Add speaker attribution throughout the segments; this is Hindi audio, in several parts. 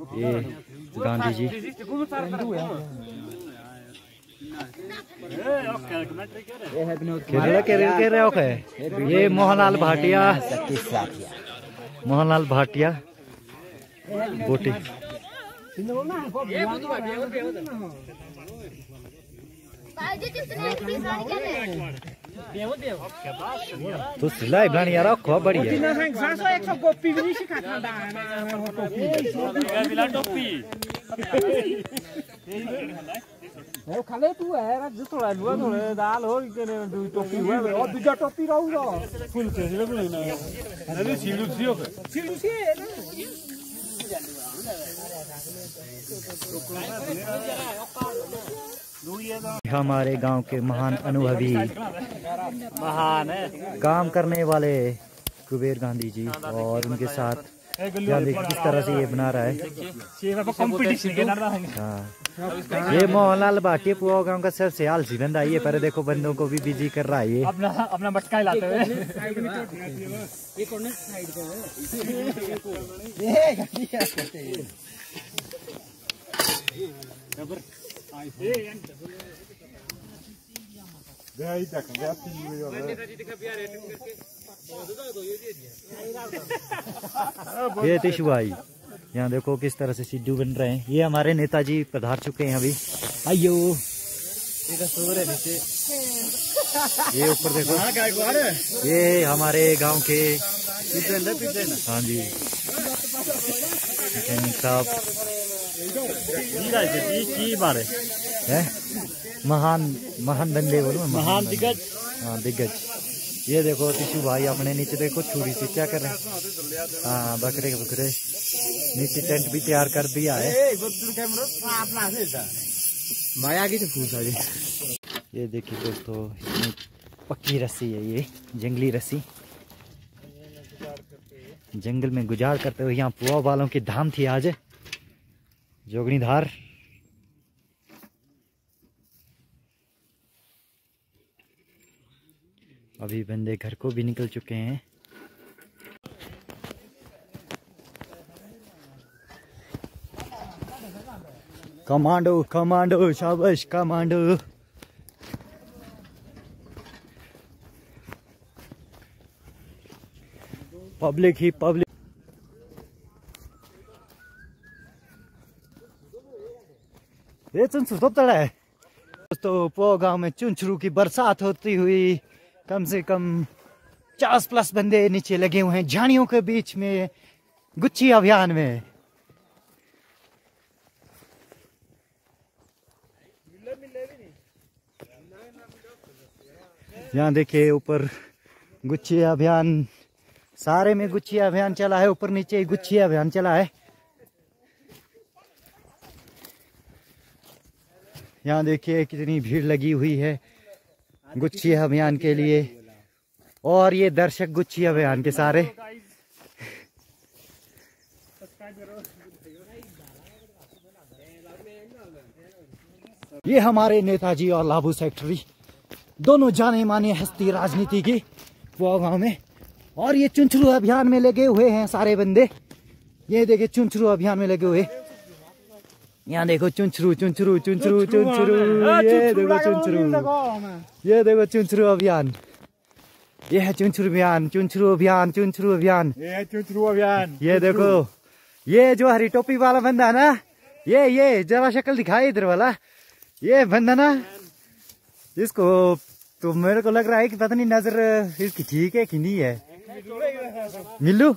Speaker 1: ये गांधी जी। हो ये मोहनलाल भाटिया। मोहनलाल भाटिया। बोटी। तो सिलाई बनानी यार खूब बढ़िया
Speaker 2: खाले तू है राज्य थोड़ा लुआ थोड़े दाल हो के ने दू टोपी हुआ और दूजा टोपी रहू रो फुल के ले बोले ना अरे सिलू सियो सिलू सी है।
Speaker 1: हमारे गाँव के महान अनुभवी
Speaker 2: महान है।
Speaker 1: काम करने वाले कुबेर गांधी जी और उनके साथ किस तरह से ये बना रहा है? हाँ। ये मोहनलाल भाटिया पुआ गाँव का सबसे आलसी बंदा है ये पर देखो बंदों को भी बिज़ी कर रहा है ये।
Speaker 2: अपना अपना मटका ही लाते हुए
Speaker 1: ये टिशु भाई यहाँ देखो किस तरह से सिद्धू बन रहे हैं। ये हमारे नेताजी पधार चुके हैं अभी। आइयो। ये ऊपर देखो। ये हमारे गाँव के हाँ जी। मैकेनिक साहब है? महान महान बंदे बोलो महान दिग्गज। हाँ दिग्गज। ये देखो टिशु भाई अपने नीचे देखो छुरी से क्या कर रहे हैं? हाँ बकरे बकरे। नीचे टेंट भी तैयार कर दिया है।
Speaker 2: भाई आगे से पूछा जी
Speaker 1: ये देखिए दोस्तों पक्की रस्सी है ये जंगली रस्सी। जंगल में गुजार करते हुए यहाँ पुआ वालों की धाम थी आज। जोगनीधार। अभी बंदे घर को भी निकल चुके हैं। कमांडो कमांडो, शाबाश, कमांडो। पब्लिक ही पब्लिक। ये चुनचुर तो है। दोस्तों पो गाँव में चुनचुरू की बरसात होती हुई। कम से कम पचास प्लस बंदे नीचे लगे हुए हैं। झाड़ियों के बीच में गुच्छी अभियान में। यहाँ देखिए, ऊपर गुच्छी अभियान, सारे में गुच्छी अभियान चला है। ऊपर नीचे गुच्छी अभियान चला है। यहाँ देखिए, कितनी भीड़ लगी हुई है। गुच्छी अभियान के लिए। और ये दर्शक गुच्छी अभियान के सारे। ये हमारे नेताजी और लाभू सेक्रेटरी, दोनों जाने माने हस्ती राजनीति की वो गाँव में। और ये चुनचुरू अभियान में लगे हुए हैं सारे बंदे। ये देखे चुनचुरू अभियान में लगे हुए। यहाँ देखो चुनचुरू चुनचुरू चुनचुरू चुनचुरू ये देखो चुनचुरू ये देखो चुनचुरू अभियान ये है चुनचुरू अभियान चुनचुरू अभियान चुनचुरू अभियान
Speaker 2: ये चुचरू अभियान
Speaker 1: ये देखो ये जो हरी टोपी वाला बंदा है ना ये ये जरा शक्ल दिखाई इधर वाला ये बंदा ना इसको तो मेरे को लग रहा है कि पता नहीं नज़र इसकी ठीक है कि नहीं है मिल्लू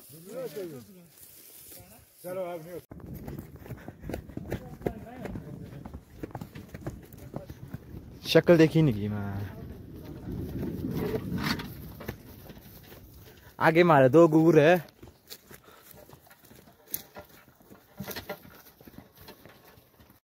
Speaker 2: शक्ल देखी नहीं मैं। आगे मारे दो गुर है।